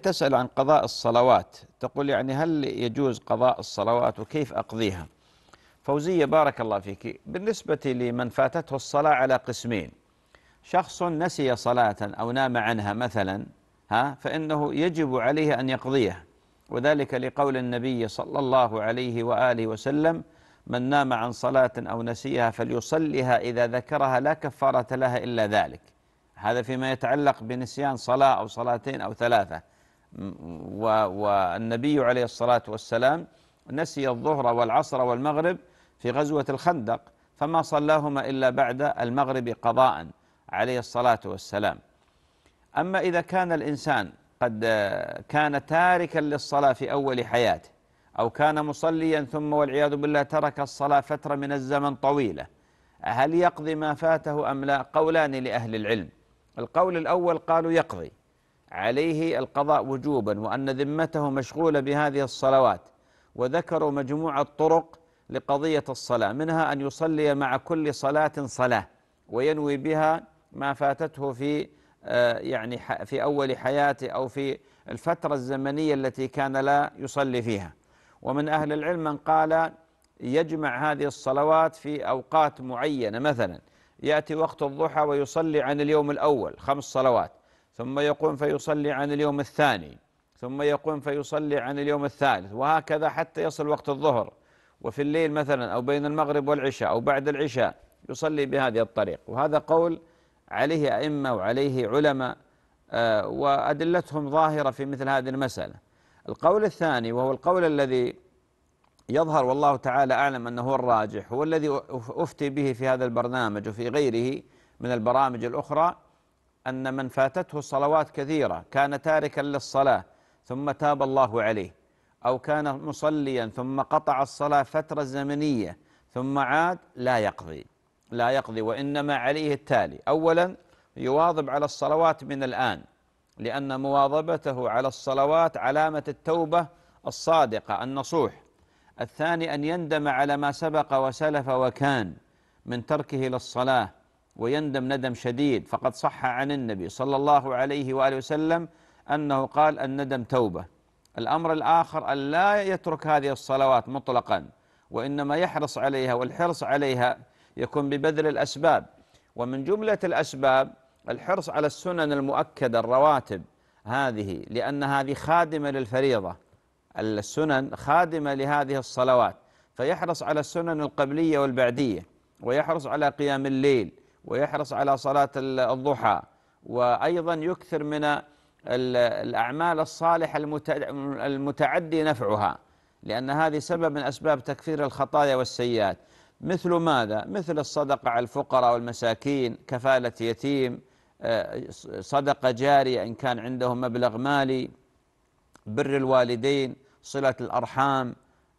تسأل عن قضاء الصلوات تقول يعني هل يجوز قضاء الصلوات وكيف أقضيها؟ فوزية بارك الله فيك بالنسبة لمن فاتته الصلاة على قسمين شخص نسي صلاة أو نام عنها مثلا ها فإنه يجب عليه أن يقضيها وذلك لقول النبي صلى الله عليه وآله وسلم من نام عن صلاة أو نسيها فليصلها إذا ذكرها لا كفارة لها إلا ذلك. هذا فيما يتعلق بنسيان صلاة أو صلاتين أو ثلاثة. والنبي عليه الصلاة والسلام نسي الظهر والعصر والمغرب في غزوة الخندق فما صلاهما إلا بعد المغرب قضاء عليه الصلاة والسلام. أما إذا كان الإنسان قد كان تاركا للصلاة في أول حياته أو كان مصليا ثم والعياذ بالله ترك الصلاة فترة من الزمن طويلة هل يقضي ما فاته أم لا؟ قولان لأهل العلم. القول الأول قالوا يقضي. عليه القضاء وجوبا وأن ذمته مشغولة بهذه الصلوات وذكروا مجموعة طرق لقضية الصلاة منها أن يصلي مع كل صلاة صلاة وينوي بها ما فاتته في آه، يعني في أول حياته أو في الفترة الزمنية التي كان لا يصلي فيها. ومن أهل العلم من قال يجمع هذه الصلوات في أوقات معينة مثلا يأتي وقت الضحى ويصلي عن اليوم الأول خمس صلوات. ثم يقوم فيصلي عن اليوم الثاني ثم يقوم فيصلي عن اليوم الثالث وهكذا حتى يصل وقت الظهر. وفي الليل مثلا أو بين المغرب والعشاء أو بعد العشاء يصلي بهذه الطريق. وهذا قول عليه أئمة وعليه علماء آه، وأدلتهم ظاهرة في مثل هذه المسألة. القول الثاني وهو القول الذي يظهر والله تعالى أعلم أنه هو الراجح هو الذي أفتي به في هذا البرنامج وفي غيره من البرامج الأخرى أن من فاتته صلوات كثيرة كان تاركا للصلاة ثم تاب الله عليه. أو كان مصليا ثم قطع الصلاة فترة زمنية ثم عاد لا يقضي. لا يقضي وإنما عليه التالي. أولا يواظب على الصلوات من الآن لأن مواظبته على الصلوات علامة التوبة الصادقة النصوح. الثاني أن يندم على ما سبق وسلف وكان من تركه للصلاة. ويندم ندم شديد. فقد صح عن النبي صلى الله عليه وآله وسلم أنه قال الندم توبة. الأمر الآخر أن لا يترك هذه الصلوات مطلقا وإنما يحرص عليها والحرص عليها يكون ببذل الأسباب. ومن جملة الأسباب الحرص على السنن المؤكدة الرواتب هذه لأن هذه خادمة للفريضة. السنن خادمة لهذه الصلوات. فيحرص على السنن القبلية والبعدية ويحرص على قيام الليل ويحرص على صلاة الضحى. وأيضا يكثر من الأعمال الصالحة المتعدي نفعها لأن هذه سبب من أسباب تكفير الخطايا والسيئات. مثل ماذا؟ مثل الصدقة على الفقراء والمساكين كفالة يتيم آه، صدقة جارية إن كان عندهم مبلغ مالي بر الوالدين صلة الأرحام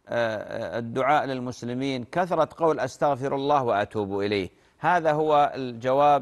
آه، آه، الدعاء للمسلمين. كثرة قول أستغفر الله وأتوب إليه. هذا هو الجواب